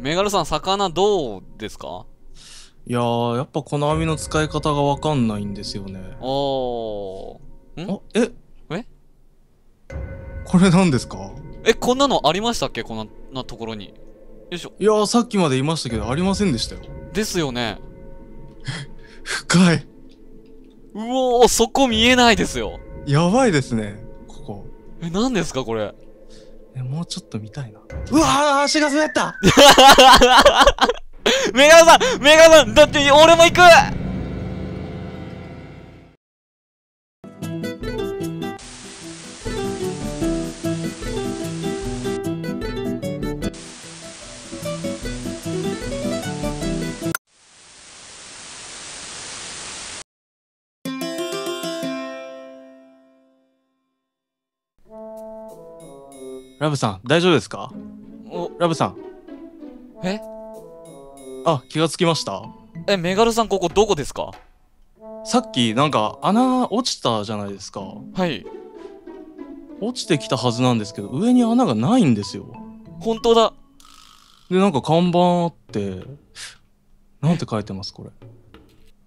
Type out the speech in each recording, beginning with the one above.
メガルさん、魚どうですか？いやー、やっぱこの網の使い方がわかんないんですよね。おー。ん？あ、え？え？これ何ですか？え、こんなのありましたっけ？こんななところに。よいしょ。いやー、さっきまで言いましたけど、ありませんでしたよ。ですよね。深い。うおー、そこ見えないですよ。やばいですね、ここ。え、何ですかこれ？え、もうちょっと見たいな。うわー、足が滑った メガルさんメガルさんだって俺も行くラブさん、大丈夫ですか？お、ラブさん。え？あ、気がつきましたえ、メガルさんここどこですか？さっきなんか穴落ちたじゃないですか。はい。落ちてきたはずなんですけど、上に穴がないんですよ。本当だ。で、なんか看板あって、なんて書いてますこれ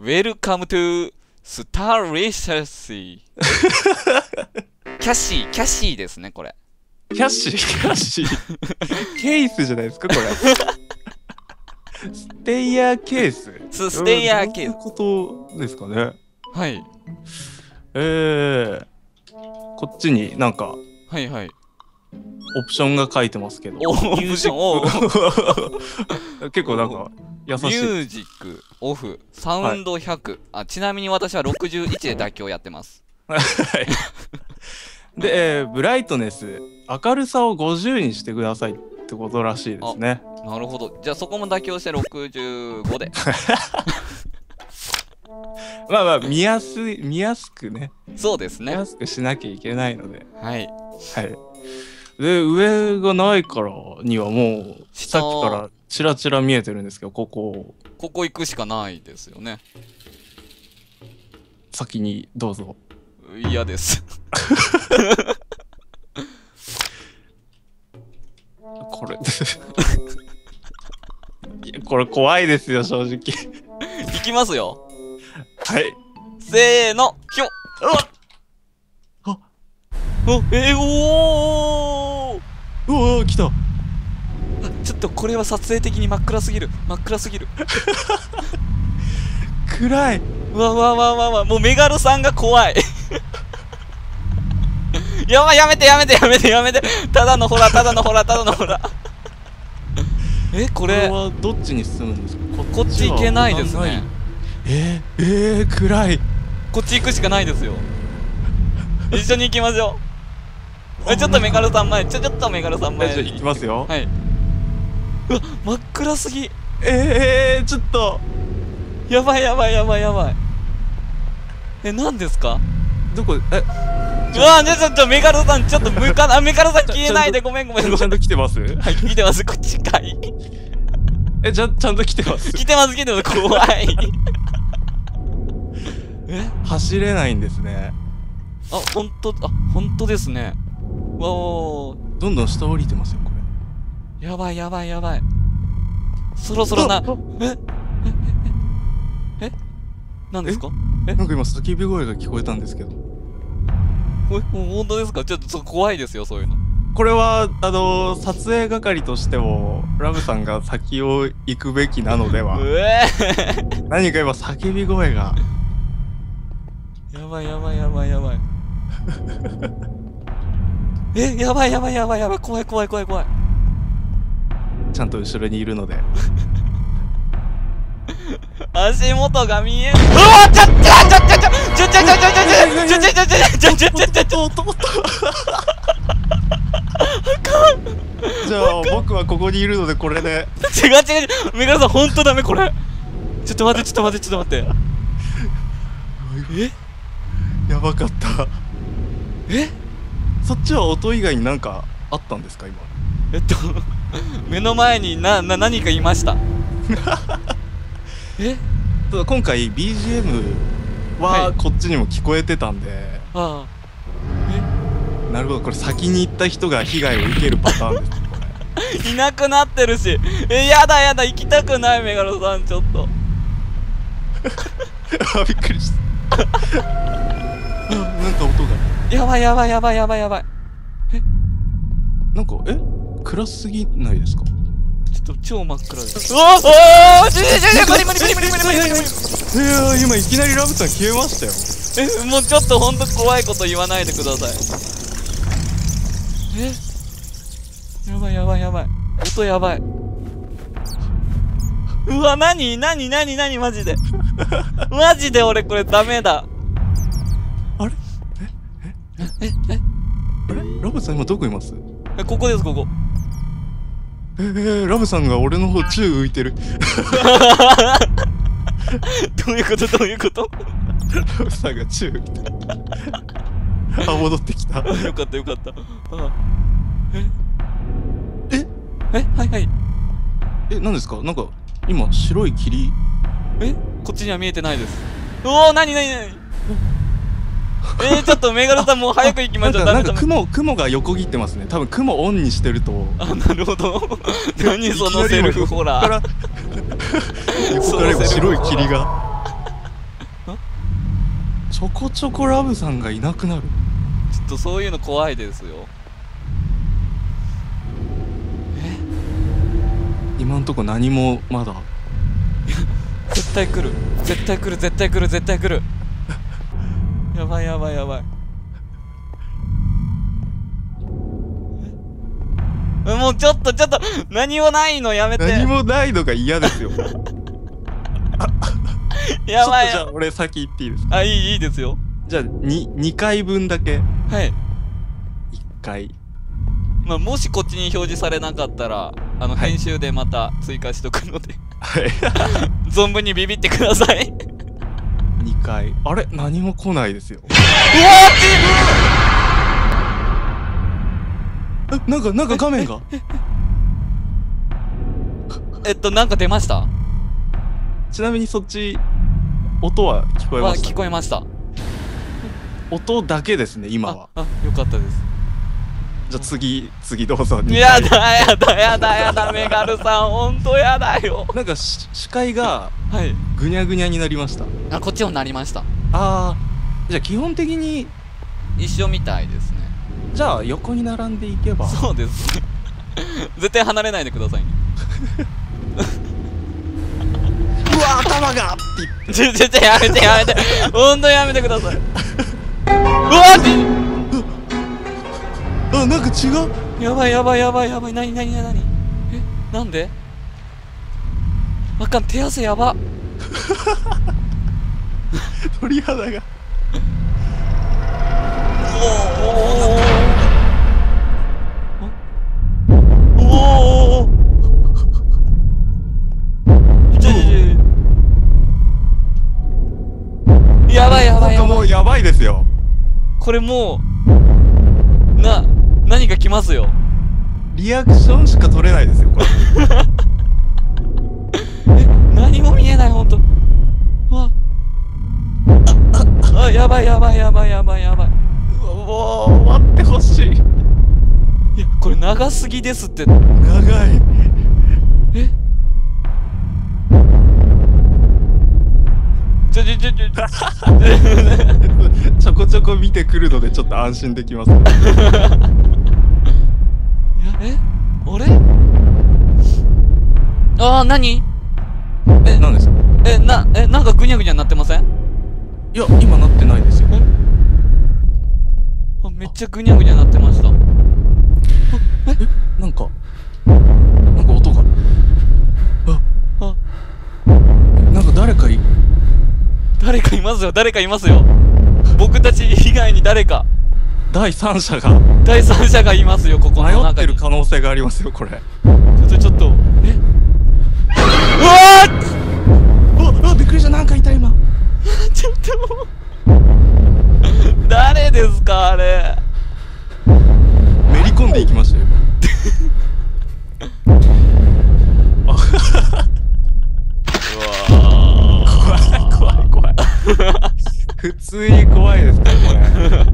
？Welcome to Star Race キャッシー、キャッシーですね、これ。キャッシー、キャッシー。ケースじゃないですかこれ。ステイヤーケーススステイヤーケースことですかねはい。えー、こっちになんかはいはい。オプションが書いてますけど。おオプション？お 結構なんか優しい。ミュージック、オフ、サウンド100。あ、ちなみに私は61で妥協やってます。で、えーブライトネス、明るさを50にしてくださいってことらしいですね。なるほど。じゃあそこも妥協して65で。まあまあ、見やすい、見やすくね、そうですね見や。すくしなきゃいけないので。はい。はい。で、上がないからにはもう、下さっきからチラチラ見えてるんですけど、ここ、ここ行くしかないですよね。先にどうぞ。嫌です。これ。いや、これ怖いですよ、正直。行きますよ。はい。せーの、ひょうわおえー、おーうわ来た。ちょっとこれは撮影的に真っ暗すぎる。真っ暗すぎる。暗い。うわうわうわうわうわもうメガルさんが怖い。やばいやめてやめてやめてやめて。ただのほらただのほらただのほら。えここれれはどっちに進むんですか？ここっち行けないですね。えー、えー、暗い。こっち行くしかないですよ。一緒に行きましょう。えちょっとメガルさん前ちょちょっとメガルさん前。行きますよ。はい。うわ真っ暗すぎ。えー、ちょっと、やばいやばいやばいやばい。え何ですか？どこ、え、うわちょちょちょメガルさんちょっと向かな メガルさん消えないでちごめんごめんごめん。ちゃんと来てます？はい来てます。こっちかい。え、じゃ、ちゃんと来てます？来てます来てます怖い。え？走れないんですね。あ本当あ本当ですね。わお。どんどん下降りてますよ、これ。やばいやばいやばい。そろそろな。え？え？え？え？え？何ですか？なんか今叫び声が聞こえたんですけど。本当ですか？ちょっと怖いですよ、そういうの。これは、あの、撮影係としても、ラブさんが先を行くべきなのでは。何か言えば、叫び声が。やばいやばいやばいやばい。え、やばいやばいやばいやばい。怖い怖い怖い怖い。ちゃんと後ろにいるので。足元が見えん。うわちょっちょっちょっちょっちゃちゃちゃちゃちゃ。じゃ僕はここにいるのでこれで。違う違う。メさん本当ダメこれ。ちょっと待ってちょっと待ってちょっと待って。え？やばかった。え？そっちは音以外になんかあったんですか今？えっと目の前になな何かいました。え？今回 BGM はこっちにも聞こえてたんで、あなるほど。これ先に行った人が被害を受けるパターンです。ねこいなくなってるし。えやだやだ。行きたくないメガロさん。ちょっと。あびっくりした。あなんか音が。やばいやばいやばいやばいやばい。なんかえ？暗すぎないですか？ちょっと超真っ暗です。うわあちょちょちょ無理無理無理無理無理無理無理無理いや今いきなりラブさん消えましたよえ もうちょっとほんと怖いこと言わないでください。え？やばいやばいやばい。音やばい。うわ何？何？何？何？マジで。マジで俺これダメだ。あれ？え？え？あれ？ラブさん今どこいます？えここですここ。え？ー、ラブさんが俺の方宙浮いてる。どういうこと？どういうこと？ラブさんが宙浮いてるあ戻ってきた。よかったよかった。あえ？え？え？はいはい。え何ですか？なんか今白い霧？え？こっちには見えてないです。おおなになになにえー、ちょっとメガロさんもう早く行きなんかなんかましょうダメダメ雲雲が横切ってますね。多分雲オンにしてると。あなるほど。何そのセルフホラー。ー横から。今白い霧がちょこちょこラブさんがいなくなる。ちょっとそういうの怖いですよ。今んとこ何もまだ？絶対来る。絶対来る。絶対来る。絶対来る。やばいやばいやばい。えもうちょっとちょっと何もないのやめて。何もないのが嫌ですよやばい。ちょっとじゃあ俺先行っていいですか？あいいいいですよ。じゃあ 2, 2回分だけ。はい。1回。まあ、もしこっちに表示されなかったらあのはい。編集でまた追加しとくので、はい。存分にビビってください。う2回。あれ？何も来ないですよ。わえなんかなんか画面が？えっとなんか出ました？ちなみにそっち音は聞こえわました？聞こえました。音だけですね今は。ああよかったです。じゃあ次次どうぞ。二や回だやだやだやだメガルさんほんとやだよ。なんかし視界がはい。ぐにゃぐにゃになりました。あこっちもなりました。あーじゃあ基本的に一緒みたいですね。じゃあ横に並んでいけば。そうですね。絶対離れないでくださいね 頭がって言ってちょちょちょやめてやめて。ほんとやめてください。うわあなんか違う？やばいやばいやばいやばい。なになになにえ？なんで？あかん手汗やば。鳥肌が。おおばいやばいもうやばいですよ。これもうな何か来ますよ。リアクションしか取れないですよこれ。え何も見えないほんと。うわ。ああやばいやばいやばいやばいやばい。もう終わってほしい。いやこれ長すぎですって。長いちょこ見てくるのでちょっと安心できます。い やえあれ？ああ何？え何ですか？えなえなんかぐにゃぐにゃなってません？いや今なってないですよ。あめっちゃぐにゃぐにゃなってました。なんかなんか音が。ああ。なんか誰かい誰かいますよ誰かいますよ僕たち以外に誰か第三者が。第三者がいますよここ迷っの中に。てる可能性がありますよこれ。ちょっとちょっとえ？うわああびっくりした。なんかいた今。ー ちょっともう。誰ですかあれ。めり込んでいきましたよ。う わ 怖い怖い怖い普通に怖いですねこれ。ー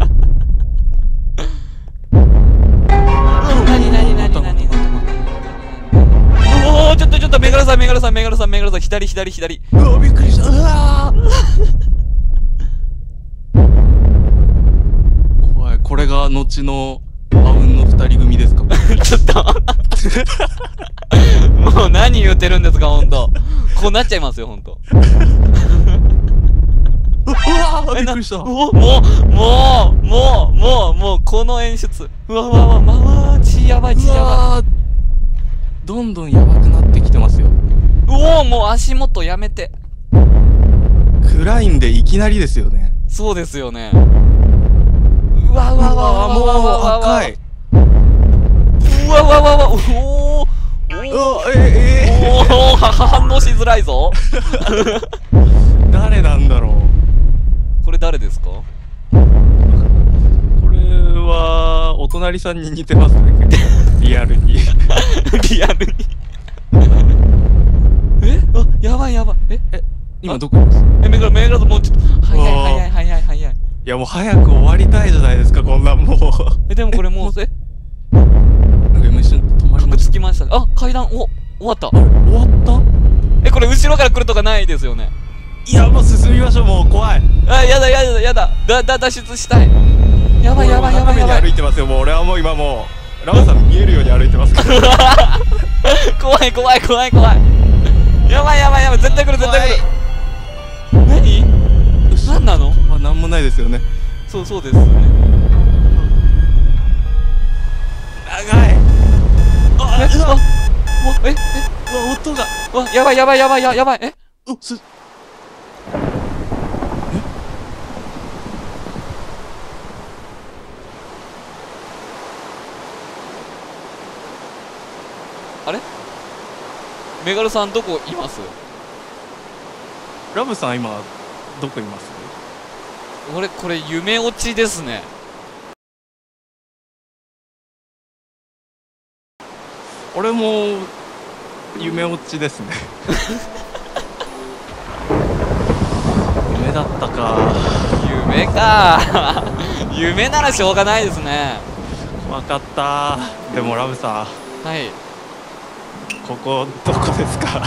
何何何何何ょっとメガロさんメガロさんメガロさんメガロさん左左左うわびっくりしたうわー怖いこれが後のあうんの二人組ですか？ちょっともう何言ってるんですかほんとこうなっちゃいますよほんとうわーびっくりした。おもうもうもうもうもうこの演出うわうわうわまあまあ血やばい血うやばわーどんどんやばくなってきてますよいおおもう足元やめて暗いんでいきなりですよねそうですよねうわうわうわもううわうわ赤いうわうわうわうわおおうわええおお反応しづらいぞー誰なんだろうこれ誰ですか？これはお隣さんに似てますね。リアルに。リアルに。え？あやばいやばい。え？今どこえメガロメガロもうちょっと。早い早い早い早いいやもう早く終わりたいじゃないですかこんなんもう。えでもこれもうえ？なんか今一瞬止まりましつきました。ねあ階段。お終わった。終わった？えこれ後ろから来るとかないですよね？いやもう進みましょうもう怖い。あやだやだやだ。だだ脱出したい。やばいやばいやばいやばい。歩いてますよもう俺はもう今もうラムさん見えるように歩いてますから 怖い怖い怖い怖い。やばいやばいやばい。絶対来る絶対来る。何？何なの？まあなんもないですよね。そうそうですね。長い。あえうえうわ音が。えわやばいやばいやばいややばい。え？うすメガロさんどこいます？ラムさん今どこいます？俺これ夢落ちですね。俺も夢落ちですね。夢だったか。夢か。夢ならしょうがないですね。わかった。でもラムさはい。んここどこですか？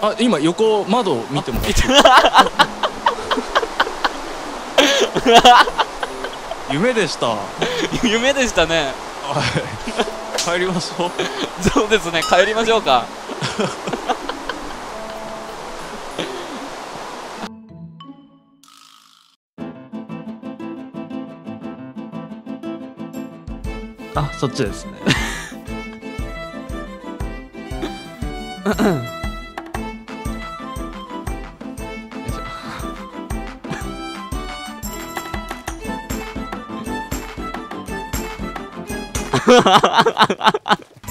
あ今横窓見てもらって。夢でした。は夢でしたね。い。帰りましょう。そうですね。帰りましょうか そっちですね。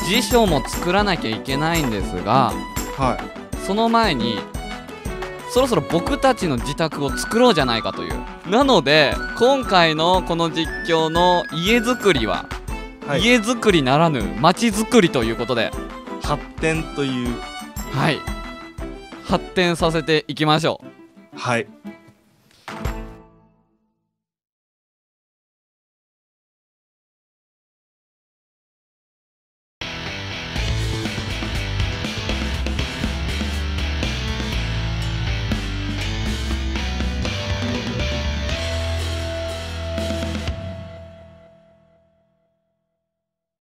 辞書も作らなきゃいけないんですがはい。その前にそろそろ僕たちの自宅を作ろうじゃないかという。なので今回のこの実況の家づくりは、はい家づくりならぬ街づくりということで。発展という。はい。発展させていきましょう。はい